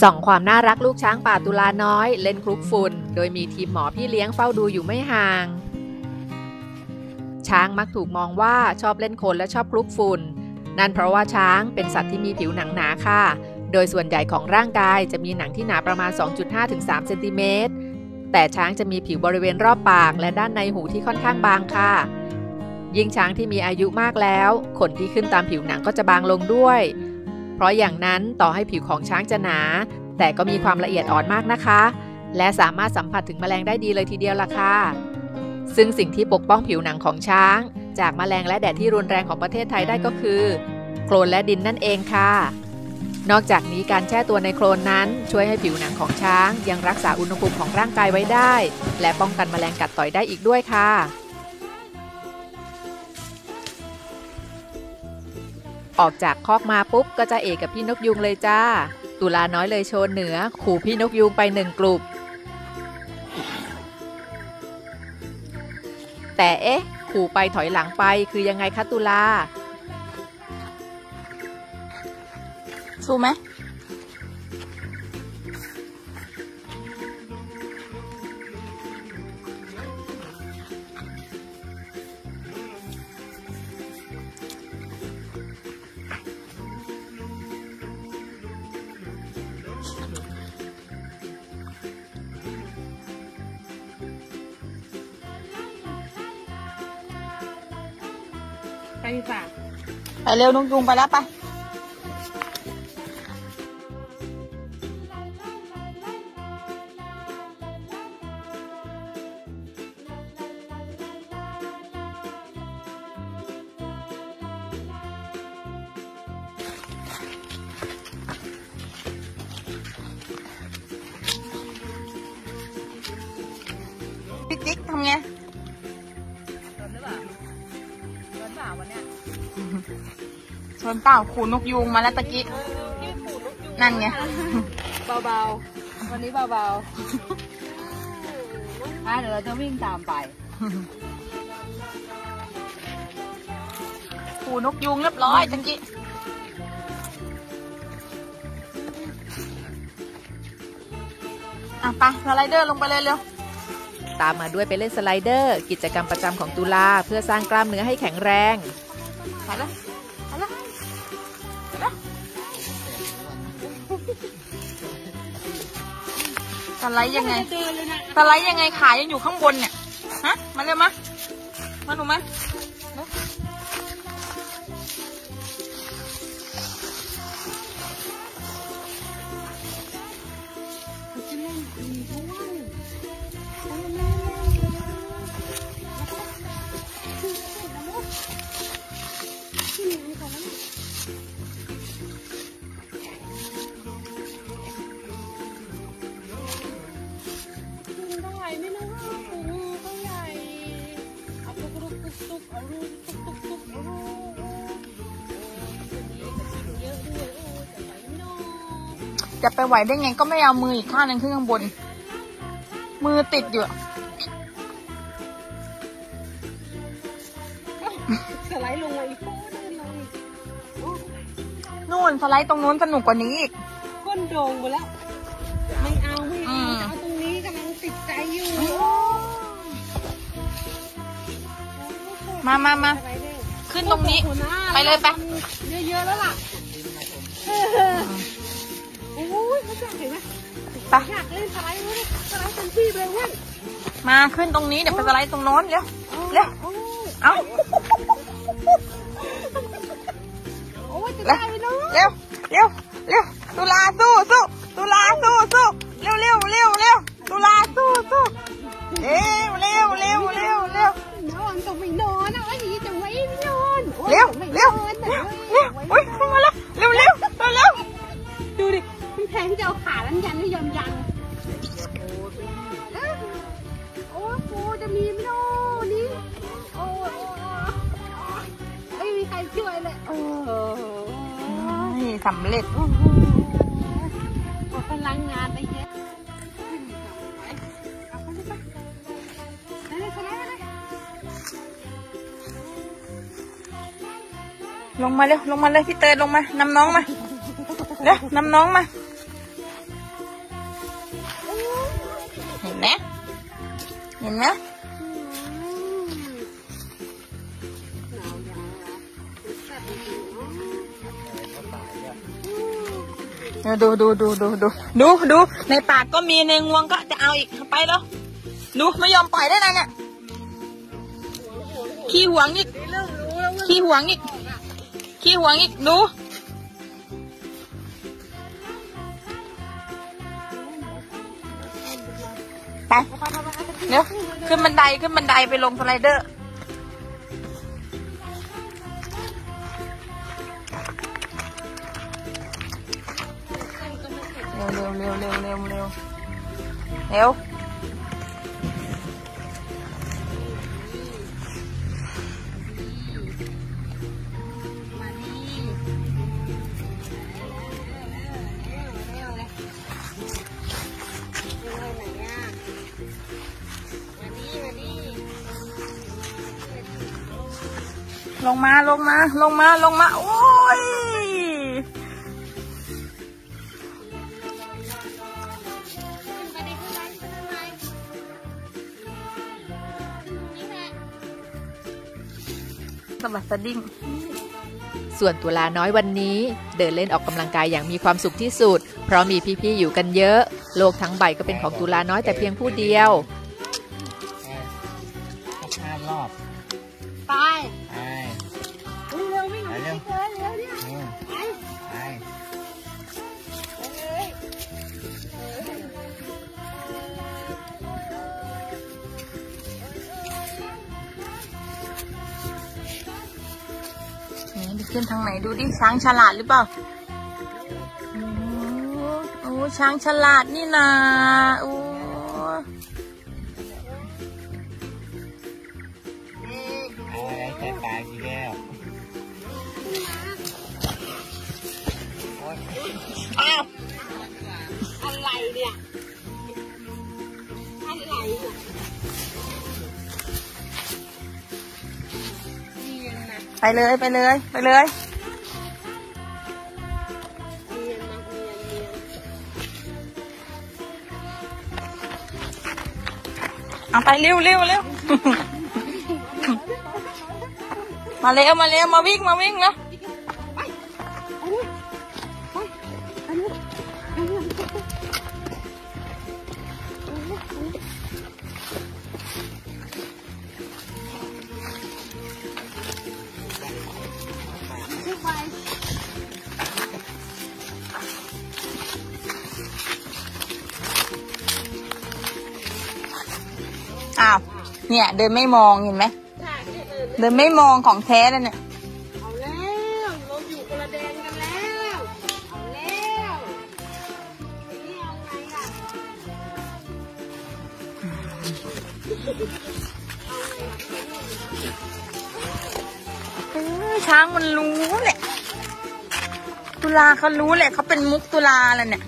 ส่องความน่ารักลูกช้างป่าตุลาน้อยเล่นคลุกฝุ่น โดยมีทีมหมอพี่เลี้ยงเฝ้าดูอยู่ไม่ห่าง ช้างมักถูกมองว่าชอบเล่นโคนและชอบคลุกฝุ่น นั่นเพราะว่าช้างเป็นสัตว์ที่มีผิวหนังหนาค่ะ โดยส่วนใหญ่ของร่างกายจะมีหนังที่หนาประมาณ 2.5-3เซนติเมตรแต่ช้างจะมีผิวบริเวณรอบปากและด้านในหูที่ค่อนข้างบางค่ะ ยิ่งช้างที่มีอายุมากแล้ว ขนที่ขึ้นตามผิวหนังก็จะบางลงด้วย เพราะอย่างนั้นต่อให้ผิวของช้างจะหนา แต่ก็มีความละเอียดอ่อนมากนะคะ และสามารถสัมผัสถึงแมลงได้ดีเลยทีเดียวล่ะค่ะซึ่งสิ่งที่ปกป้องผิวหนังของช้าง จากแมลงและแดดที่รุนแรงของประเทศไทยได้ก็คือ โคลนและดินนั่นเองค่ะ นอกจากนี้การแช่ตัวในโคลนนั้น ช่วยให้ผิวหนังของช้าง ยังรักษาอุณหภูมิของร่างกายไว้ได้ และป้องกันแมลงกัดต่อยได้อีกด้วยค่ะ ออกจากคอกมาปุ๊บก็จะเอกกับพี่นกยุงเลยจ้า ตุลาน้อยเลยโชว์เหนือ ขู่พี่นกยุงไปหนึ่งกลุ่มแต่เอ๊ะ ขู่ไปถอยหลังไปคือยังไงคะตุลาสู้ไหม ดีกว่าไปเร็วนกยุงไปแล้วไป นเปล่าขูนกยูงมาแล้วตะกี้พี่ปูลูกยุงนั่นไง เบาๆ วันนี้เบาๆอะเดี๋ยวเราจะวิ่งตามไป ขูนกยูงเรียบร้อยตะกี้ อะไปสไลเดอร์ลงไปเลยเร็ว ตามมาด้วยไปเล่นสไลเดอร์ กิจกรรมประจำของตุลาเพื่อสร้างกล้ามเนื้อให้แข็งแรง ไปเลยไปเลย สไลด์ยังไงตะสไลด์ยังไงขายังอยู่ข้างบนเนี่ยฮะมาเร็วมามาหนูมาเจะไปไหวได้ไงก็ไม่เอามืออีกข้างหนึงขึ้นข้างบน มือติดอยู่อะสไลด์ลงมาอีกโอ้เดินลงอีกนู่นสไลด์ตรงนู้นสนุกกว่านี้อีกก้นโด่งหมดแล้ว ไม่เอาไม่อืเอามเอาตรงนี้กำลังติดใจอยู่มามามาสไลเดอร์ขึ้นตรงนี้โอ้โหาไปเลยไปเยอะๆแล้วล่ะเออโอ้ย เขาอยากเห็นไหมไปอยากเล่นสไลด์เลยสไลด์เต็มที่เลยเว้ยมาขึ้นตรงนี้เดี๋ยวไปสไลด์ตรงโน้นเร็วเร็วโอ้ยเอ้า สำเร็จโอ้พลังงานไปเยอะลงมาเร็วลงมาเลยพี่เตยลงมานำน้องมาเร็วนำน้องมาเห็นไหมเห็นไหม ดูดูดูดูดูดูดูในปากก็มีในงวงก็จะเอาอีกไปแล้วดูไม่ยอมปล่อยได้ไงเนี่ยขี้หวงอีกขี้หวงอีกขี้หวงอีกดูไปเดี๋ยวขึ้นบันไดขึ้นบันไดไปลงสไลเดอร์ เร็วลงมาลงม สบัดสะดิ้ง ส่วนตุลาน้อยวันนี้ เดินเล่นออกกำลังกายอย่างมีความสุขที่สุด เพราะมีพี่ๆอยู่กันเยอะ โลกทั้งใบก็เป็นของตุลาน้อยแต่เพียงผู้เดียว ขึ้นทางไหนดูดิช้างฉลาดหรือเปล่าโอ้โอ้ช้างฉลาดนี่นาโอ้ ไปเลยไปเลย ไปเลยเอาไปเร็วเร็วเร็วมาเร็วมาเร็วมาวิ่งมาวิ่งแล้ว อ้าว เนี่ย เดินไม่มองเห็นไหมใช่ไม่เออเดินไม่มองของแท้แล้วเนี่ย เอาแล้วเราอยู่คนละแดนกันแล้ว เอาแล้วนี่เอาไงล่ะเออช้างมันรู้แหละ ตุลาเขารู้แหละเขาเป็นมุกตุลาแหละเนี่ย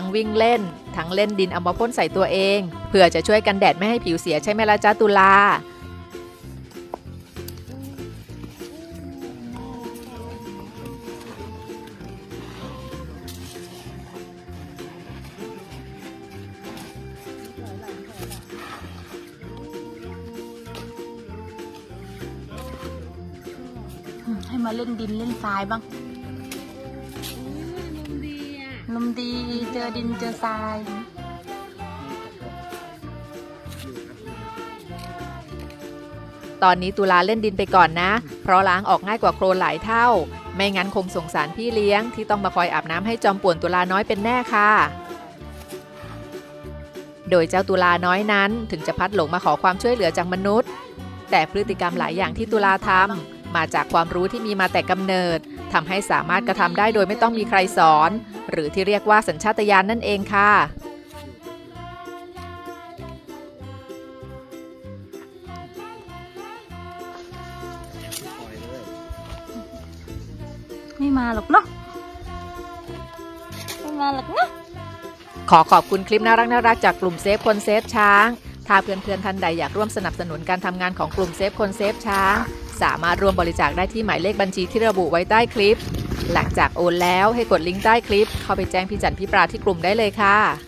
ทั้งวิ่งเล่น ทั้งเล่นดินเอามาพ่นใส่ตัวเอง เพื่อจะช่วยกันแดดไม่ให้ผิวเสียใช่ไหมล่ะจ๊ะตุลาให้มาเล่นดินเล่นทรายบ้าง อดินเจอทราย ตอนนี้ตุลาเล่นดินไปก่อนนะ เพราะล้างออกง่ายกว่าโครนหลายเท่า ไม่งั้นคงสงสารพี่เลี้ยงที่ต้องมาคอยอาบน้ำให้จอมป่วนตุลาน้อยเป็นแน่ค่ะ โดยเจ้าตุลาน้อยนั้นถึงจะพัดหลงมาขอความช่วยเหลือจากมนุษย์ แต่พฤติกรรมหลายอย่างที่ตุลาทำมาจากความรู้ที่มีมาแต่กำเนิด ทำให้สามารถกระทำได้โดยไม่ต้องมีใครสอน หรือที่เรียกว่าสัญชาตญาณนนั่นเองค่ะ ไม่มาหรอกเนาะไม่มาหรอกนะขอขอบคุณคลิปน่ารักน่ารักจากกลุ่ม Save คน Save ช้าง ถ้าเพื่อนๆท่านใดอยากร่วมสนับสนุนการทำงานของกลุ่ม Save คน Save ช้าง สามารถร่วมบริจาคได้ที่หมายเลขบัญชีที่ระบุไว้ใต้คลิป หลังจากโอนแล้วให้กดลิงก์ใต้คลิป เข้าไปแจ้งพี่จันพี่ปราที่กลุ่มได้เลยค่ะ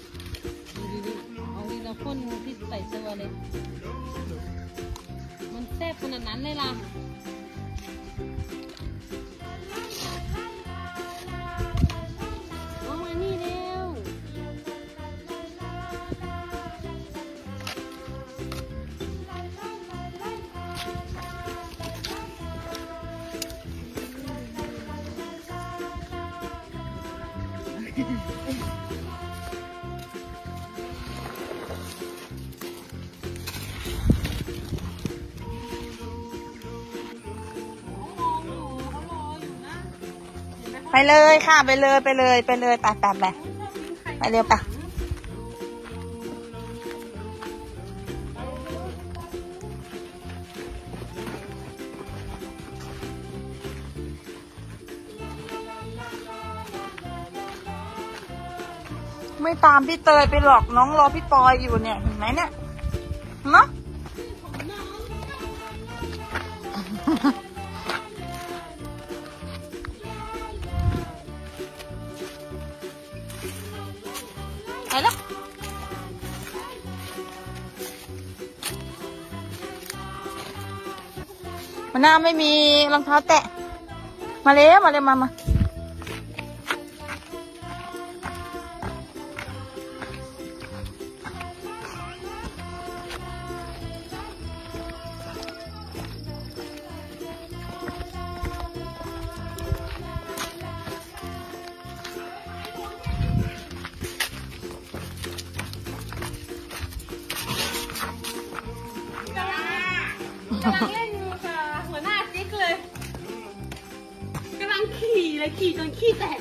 เลยค่ะ ไปเลยไปเลยไปเลยไปไปไปไปเร็วไปไม่ตามพี่เตยไปหรอกน้องรอพี่ปอยอยู่เนี่ยเห็นไหมเนี่ย ไปแล้วมันน่าไม่มีรองเท้าแตะ มาเลยมาเลยมามา ลังเล่นอยู่ค่ะหัวหน้าจิ๊กเลยกำลังขี่เลยขี่จนขี้แตก